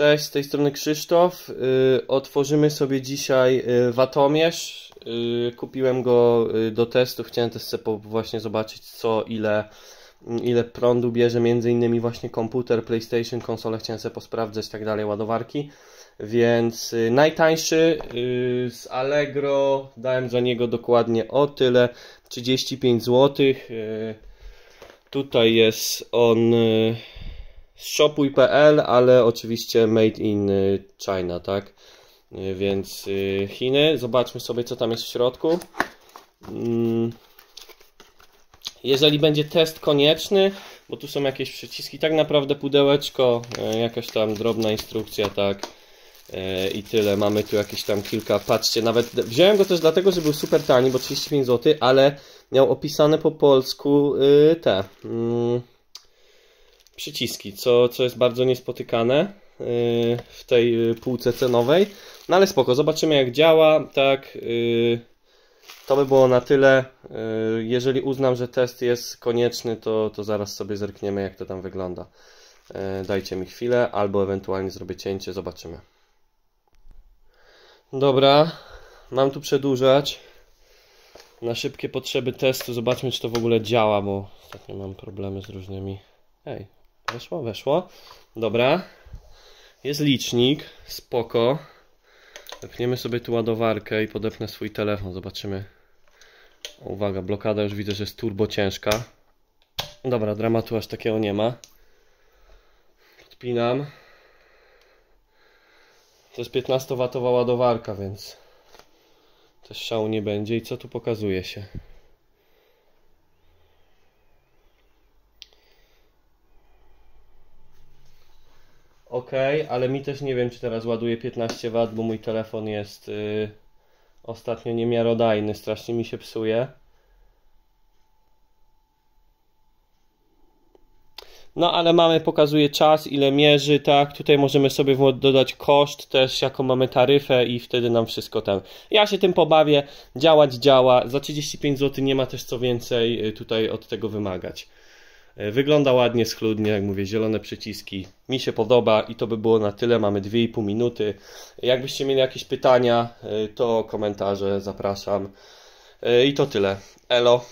Cześć, z tej strony Krzysztof. Y, Otworzymy sobie dzisiaj y, watomierz. Y, Kupiłem go do testu. Chciałem też właśnie zobaczyć co, ile, ile prądu bierze, między innymi właśnie komputer, PlayStation, konsole. Chciałem sobie posprawdzać tak dalej, ładowarki. Więc najtańszy z Allegro dałem za niego dokładnie o tyle 35 zł. Tutaj jest on shopuj.pl, ale oczywiście made in y, China, tak? Y, Więc y, Chiny. Zobaczmy sobie, co tam jest w środku. Mm. Jeżeli będzie test konieczny, bo tu są jakieś przyciski, tak naprawdę pudełeczko, jakaś tam drobna instrukcja, tak? I tyle. Mamy tu jakieś tam kilka. Patrzcie, nawet wziąłem go też dlatego, że był super tani, bo 35 zł, ale miał opisane po polsku te. Przyciski, co, co jest bardzo niespotykane yy, w tej yy, półce cenowej. No ale spoko, zobaczymy jak działa. Tak, yy, to by było na tyle. Jeżeli uznam, że test jest konieczny, to, to zaraz sobie zerkniemy jak to tam wygląda. Dajcie mi chwilę, albo ewentualnie zrobię cięcie, zobaczymy. Dobra, mam tu przedłużać. Na szybkie potrzeby testu zobaczmy, czy to w ogóle działa, bo ostatnio mam problemy z różnymi. Ej, Weszło, weszło. Dobra. Jest licznik. Spoko. Wepniemy sobie tu ładowarkę i podepnę swój telefon. Zobaczymy. O, Uwaga, blokada już widzę, że jest turbo ciężka. Dobra, dramatu aż takiego nie ma. Podpinam. To jest 15W ładowarka, więc też szału nie będzie. I co tu pokazuje się? Ok, ale mi też nie wiem, czy teraz ładuje 15W, bo mój telefon jest y, ostatnio niemiarodajny, strasznie mi się psuje. No, ale mamy, pokazuje czas, ile mierzy, tak. Tutaj możemy sobie w- dodać koszt też, jaką mamy taryfę i wtedy nam wszystko tam. Ja się tym pobawię, działać działa. Za 35 zł nie ma też co więcej y, tutaj od tego wymagać. E, Wygląda ładnie, schludnie, jak mówię, zielone przyciski. Mi się podoba i to by było na tyle. Mamy 2,5 minuty. Jakbyście mieli jakieś pytania, e, to komentarze zapraszam. E, I to tyle. Elo.